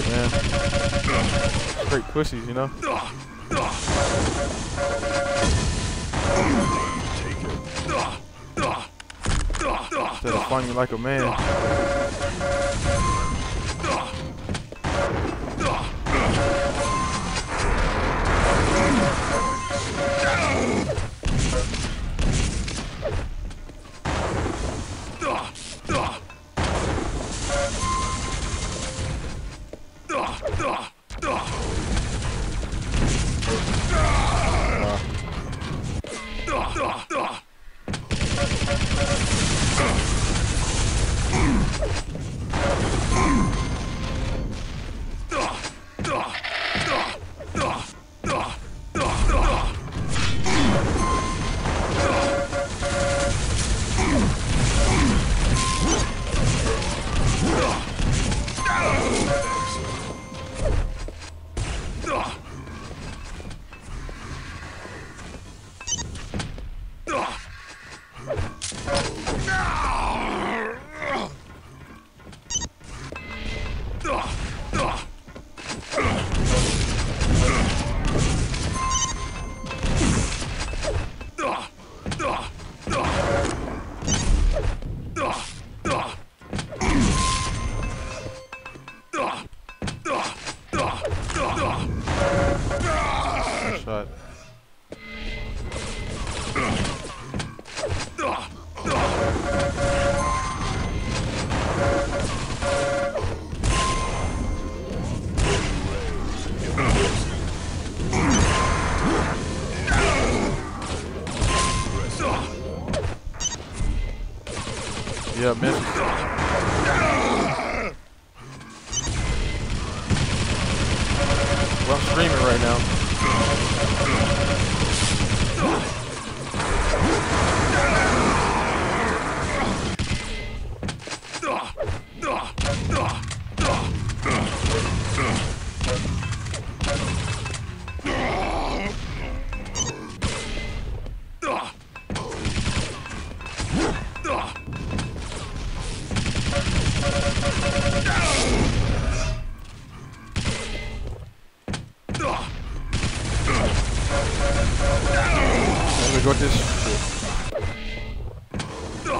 shit, man. Great pussies, you know? Instead of you like a man. Yeah, man. Well, I'm streaming right now. Gott ist. So.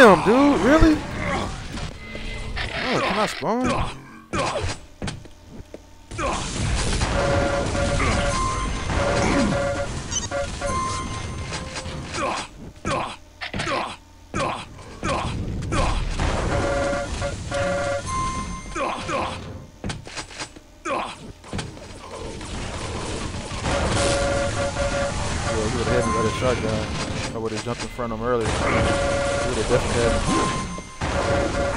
Damn, dude, really? I spawn? Would have. I would have jumped in front of him earlier. He would have definitely had me.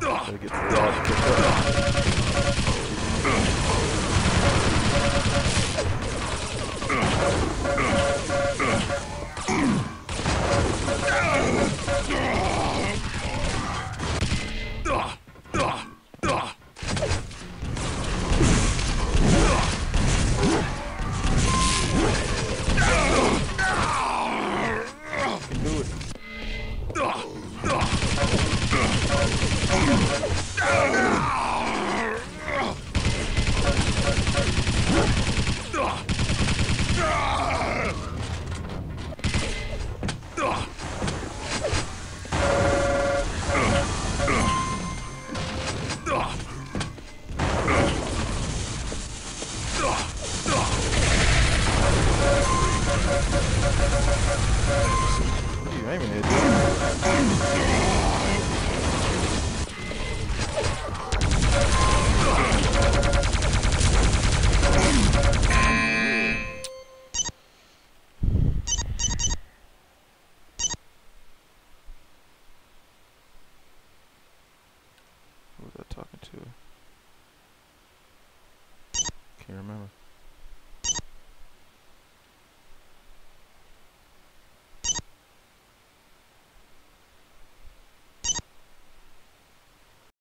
Gotta get the up. Do it. talking to? Can't remember.